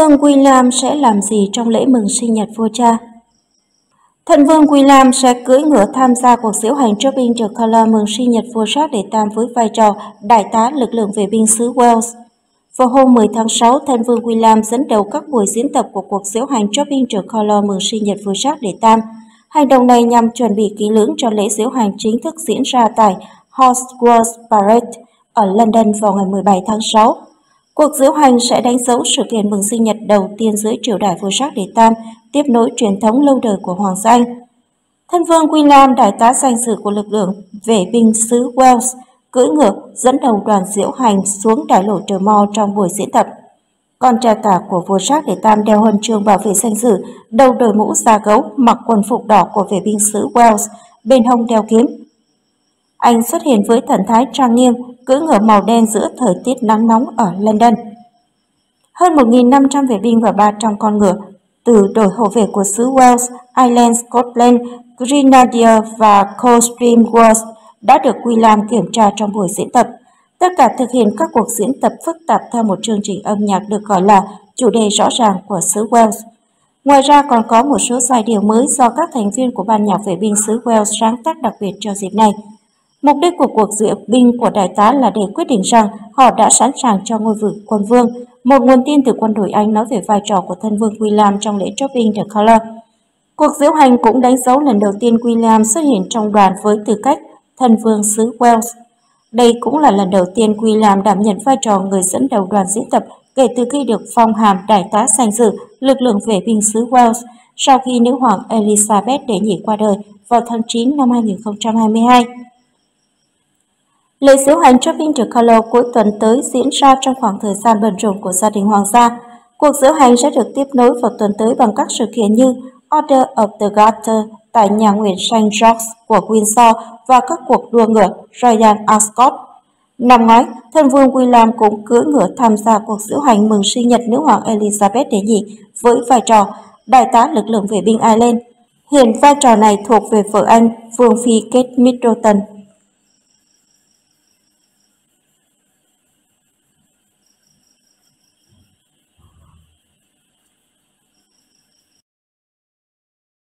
vương William sẽ làm gì trong lễ mừng sinh nhật vua cha? Thần vương William sẽ cưỡi ngựa tham gia cuộc diễu hành Shopping the Color mừng sinh nhật vua Charles đệ Tam với vai trò đại tá lực lượng vệ binh xứ Wales. Vào hôm 10 tháng 6, thân vương William dẫn đầu các buổi diễn tập của cuộc diễu hành Shopping the Color mừng sinh nhật vua Charles đệ Tam. Hành động này nhằm chuẩn bị kỹ lưỡng cho lễ diễu hành chính thức diễn ra tại Horse Parade ở London vào ngày 17 tháng 6. Cuộc diễu hành sẽ đánh dấu sự kiện mừng sinh nhật đầu tiên dưới triều đại vua Jacques đệ Tam, tiếp nối truyền thống lâu đời của Hoàng gia Anh. Thân vương William, đại tá danh dự của lực lượng vệ binh xứ Wales, cưỡi ngựa dẫn đầu đoàn diễu hành xuống đại lộ Trờ Mo trong buổi diễn tập. Con trai cả của vua Jacques đệ Tam đeo huân chương bảo vệ danh dự, đầu đội mũ da gấu, mặc quần phục đỏ của vệ binh xứ Wales, bên hông đeo kiếm. Anh xuất hiện với thần thái trang nghiêm, cưỡi ngựa màu đen giữa thời tiết nắng nóng ở London. Hơn 1.500 vệ binh và 300 con ngựa từ đội hộ vệ của xứ Wales, Ireland, Scotland, Grenadier và Coldstream Guards đã được William kiểm tra trong buổi diễn tập. Tất cả thực hiện các cuộc diễn tập phức tạp theo một chương trình âm nhạc được gọi là chủ đề rõ ràng của xứ Wales. Ngoài ra còn có một số giai điệu mới do các thành viên của ban nhạc vệ binh xứ Wales sáng tác đặc biệt cho dịp này. Mục đích của cuộc duyệt binh của đại tá là để quyết định rằng họ đã sẵn sàng cho ngôi vị quân vương. Một nguồn tin từ quân đội Anh nói về vai trò của thân vương William trong lễ Shopping the Color. Cuộc diễu hành cũng đánh dấu lần đầu tiên William xuất hiện trong đoàn với tư cách thân vương xứ Wales. Đây cũng là lần đầu tiên William đảm nhận vai trò người dẫn đầu đoàn diễn tập kể từ khi được phong hàm đại tá danh dự, lực lượng vệ binh xứ Wales, sau khi nữ hoàng Elizabeth đệ nhị qua đời vào tháng 9 năm 2022. Lễ diễu hành Shopping the Color cuối tuần tới diễn ra trong khoảng thời gian bận rộn của gia đình hoàng gia. Cuộc diễu hành sẽ được tiếp nối vào tuần tới bằng các sự kiện như Order of the Garter tại nhà nguyện St. George của Windsor và các cuộc đua ngựa Royal Ascot. Năm ngoái, thân vương William cũng cưỡi ngựa tham gia cuộc diễu hành mừng sinh nhật nữ hoàng Elizabeth đệ nhị với vai trò đại tá lực lượng vệ binh Ireland. Hiện vai trò này thuộc về vợ anh, vương phi Kate Middleton.